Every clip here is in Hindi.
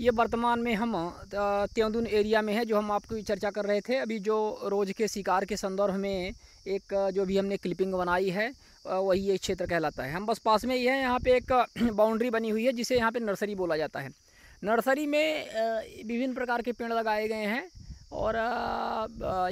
ये वर्तमान में हम त्योंदुन एरिया में है जो हम आपको चर्चा कर रहे थे। अभी जो रोज़ के शिकार के संदर्भ में एक, जो भी हमने क्लिपिंग बनाई है वही ये क्षेत्र कहलाता है। हम बस पास में ही है, यहाँ पे एक बाउंड्री बनी हुई है, जिसे यहाँ पे नर्सरी बोला जाता है। नर्सरी में विभिन्न प्रकार के पेड़ लगाए गए हैं और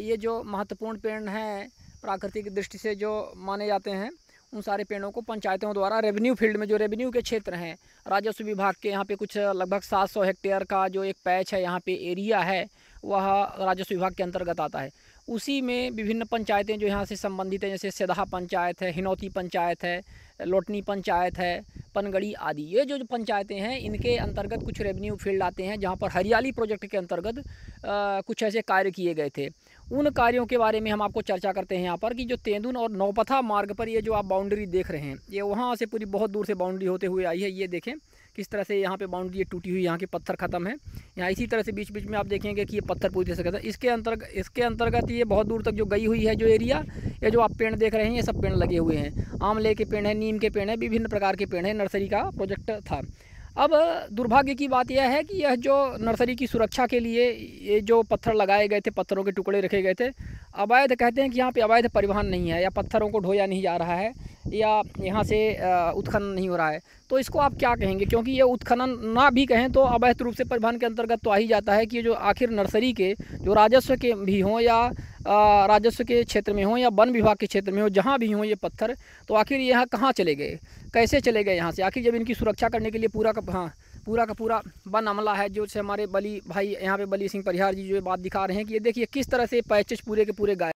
ये जो महत्वपूर्ण पेड़ हैं, प्राकृतिक दृष्टि से जो माने जाते हैं उन सारे पेड़ों को पंचायतों द्वारा रेवेन्यू फ़ील्ड में जो रेवेन्यू के क्षेत्र हैं, राजस्व विभाग के यहाँ पे कुछ लगभग 700 हेक्टेयर का जो एक पैच है यहाँ पे एरिया है, वह राजस्व विभाग के अंतर्गत आता है। उसी में विभिन्न पंचायतें जो यहाँ से संबंधित हैं, जैसे सेदहा पंचायत है, हिनौती पंचायत है, लोटनी पंचायत है, पनगड़ी आदि, ये जो जो पंचायतें हैं, इनके अंतर्गत कुछ रेवेन्यू फ़ील्ड आते हैं, जहाँ पर हरियाली प्रोजेक्ट के अंतर्गत कुछ ऐसे कार्य किए गए थे। उन कार्यों के बारे में हम आपको चर्चा करते हैं यहाँ पर कि जो तेंदुन और नौपथा मार्ग पर ये जो आप बाउंड्री देख रहे हैं, ये वहाँ से पूरी बहुत दूर से बाउंड्री होते हुए आई है, ये देखें किस तरह से यहाँ पे बाउंड्री ये टूटी हुई, यहाँ के पत्थर ख़त्म है। यहाँ इसी तरह से बीच बीच में आप देखेंगे कि ये पत्थर पूरी तरह से खत्म इसके अंतर्गत इसके अंतर्गत ये बहुत दूर तक जो गई हुई है जो एरिया ये जो आप पेड़ देख रहे हैं, ये सब पेड़ लगे हुए हैं। आमले के पेड़ हैं, नीम के पेड़ हैं, विभिन्न प्रकार के पेड़ हैं, नर्सरी का प्रोजेक्ट था। अब दुर्भाग्य की बात यह है कि यह जो नर्सरी की सुरक्षा के लिए ये जो पत्थर लगाए गए थे, पत्थरों के टुकड़े रखे गए थे, अवैध कहते हैं कि यहाँ पे अवैध परिवहन नहीं है, या पत्थरों को ढोया नहीं जा रहा है। या यहाँ से उत्खनन नहीं हो रहा है। तो इसको आप क्या कहेंगे? क्योंकि ये उत्खनन ना भी कहें तो अवैध रूप से परिवहन के अंतर्गत तो आ ही जाता है कि जो आखिर नर्सरी के, जो राजस्व के भी हों या राजस्व के क्षेत्र में हों या वन विभाग के क्षेत्र में हो, जहाँ भी हों ये पत्थर तो आखिर यहाँ कहाँ चले गए? कैसे चले गए यहाँ से? आखिर जब इनकी सुरक्षा करने के लिए पूरा का हाँ पूरा का पूरा वन अमला है, जो से हमारे बली भाई, यहाँ पे बली सिंह परिहार जी जो बात दिखा रहे हैं कि ये देखिए किस तरह से पैचेज पूरे के पूरे गाय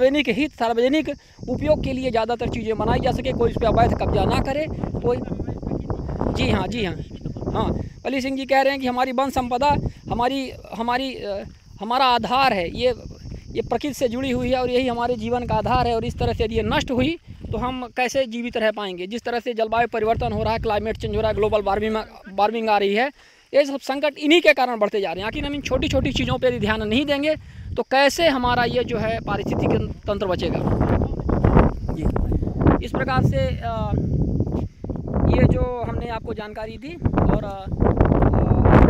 सार्वजनिक हित सार्वजनिक उपयोग के लिए ज़्यादातर चीज़ें बनाई जा सके, कोई उस पर अवैध कब्जा ना करे, कोई जी हाँ जी हाँ। हाँ अली सिंह जी कह रहे हैं कि हमारी वन संपदा, हमारी हमारी हमारा आधार है, ये ये प्रकृति से जुड़ी हुई है और यही हमारे जीवन का आधार है और इस तरह से यदि ये नष्ट हुई तो हम कैसे जीवित रह पाएँगे? जिस तरह से जलवायु परिवर्तन हो रहा है क्लाइमेट चेंज हो रहा है ग्लोबल वार्मिंग वार्मिंग आ रही है ये सब संकट इन्हीं के कारण बढ़ते जा रहे हैं। आखिर हम इन छोटी छोटी चीज़ों पर यदि ध्यान नहीं देंगे तो कैसे हमारा ये जो है पारिस्थितिक तंत्र बचेगा? इस प्रकार से ये जो हमने आपको जानकारी दी और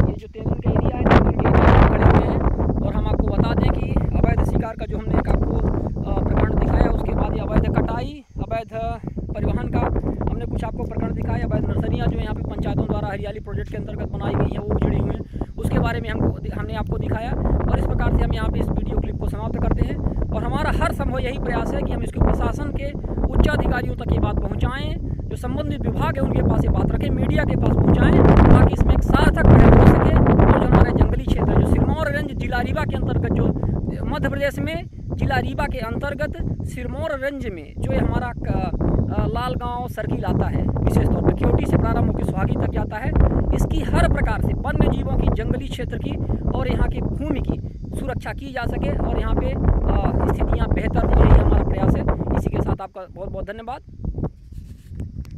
ये जो तेंदुल का एरिया है, तेंदुल के एरिया खड़े हुए हैं और हम आपको बता दें कि अवैध शिकार का जो हमने एक आपको प्रकरण दिखाया, उसके बाद ये अवैध कटाई, अवैध परिवहन का कुछ आपको प्रकरण दिखाया। अवैध नर्सरियाँ जो यहाँ पे पंचायतों द्वारा हरियाली प्रोजेक्ट के अंतर्गत बनाई गई हैं, वो उजड़ी हुई हैं। उसके बारे में हमको हमने आपको दिखाया और इस प्रकार से हम यहाँ पे इस वीडियो क्लिप को समाप्त करते हैं। और हमारा हर संभव यही प्रयास है कि हम इसके प्रशासन के उच्चाधिकारियों तक ये बात पहुँचाएँ, जो संबंधित विभाग है उनके पास ये बात रखें, मीडिया के पास पहुँचाएँ, ताकि इसमें एक सार्थक पहल हो सके। और जो हमारे जंगली क्षेत्र जो सिरमौर जिला रीवा के अंतर्गत जो मध्य प्रदेश में जिला रीवा के अंतर्गत सिरमौर रंज में, जो हमारा लाल गाँव सर्किल आता है, विशेष तौर पर क्योटी से प्रारंभ होकर सुहागी तक जाता है। इसकी हर प्रकार से वन्य जीवों की, जंगली क्षेत्र की और यहाँ की भूमि की सुरक्षा की जा सके और यहाँ पे स्थितियाँ बेहतर हों, यही हमारा प्रयास है। इसी के साथ आपका बहुत बहुत धन्यवाद।